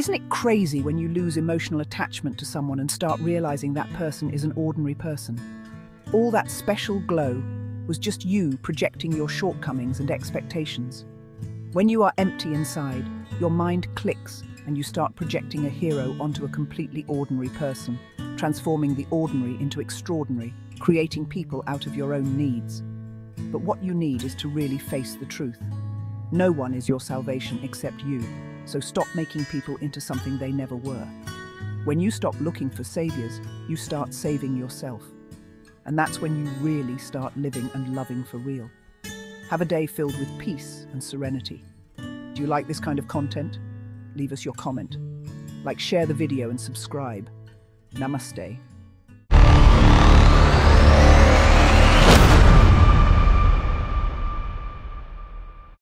Isn't it crazy when you lose emotional attachment to someone and start realizing that person is an ordinary person? All that special glow was just you projecting your shortcomings and expectations. When you are empty inside, your mind clicks and you start projecting a hero onto a completely ordinary person, transforming the ordinary into extraordinary, creating people out of your own needs. But what you need is to really face the truth. No one is your salvation except you, so stop making people into something they never were. When you stop looking for saviors, you start saving yourself. And that's when you really start living and loving for real. Have a day filled with peace and serenity. Do you like this kind of content? Leave us your comment. Like, share the video and subscribe. Namaste.